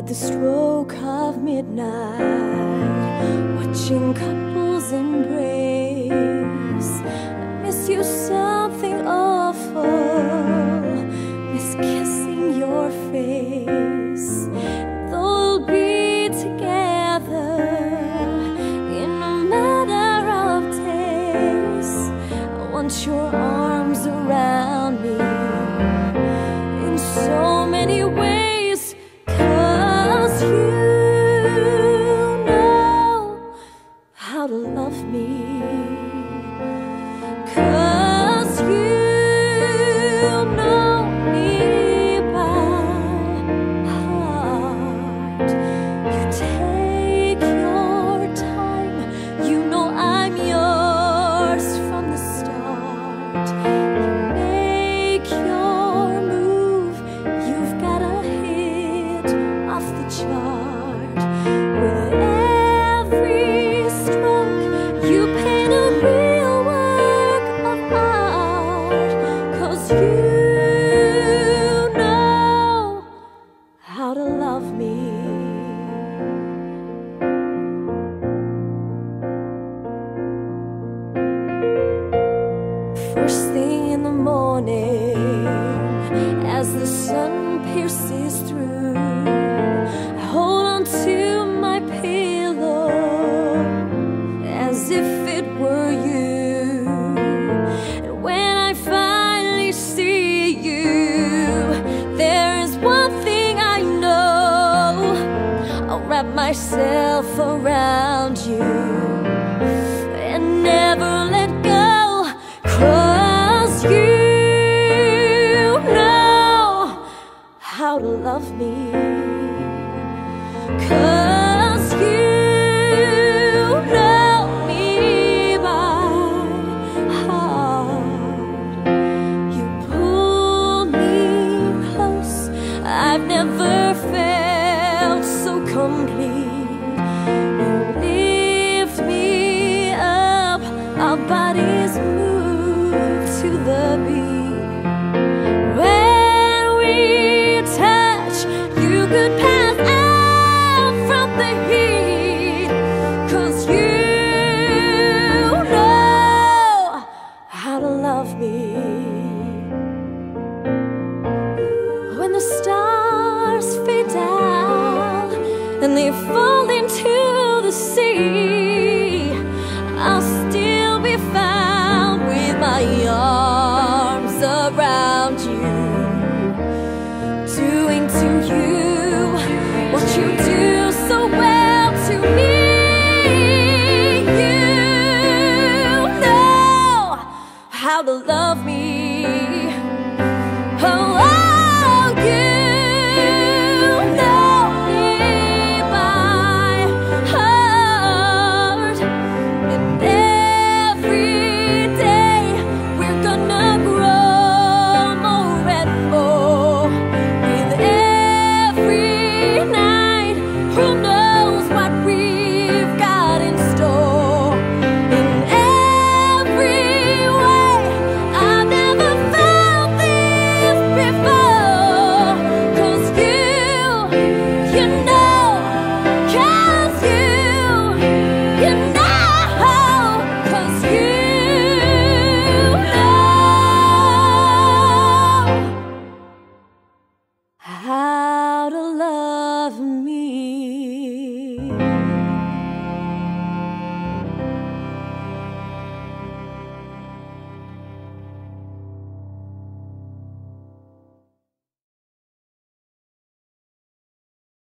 at the stroke of midnight, watching couples embrace. first thing in the morning as the sun pierces through. I hold on to my pillow as if it were you. And when I finally see you, there is one thing I know I'll wrap myself around you and never let. Our bodies move to the beat. how to love me.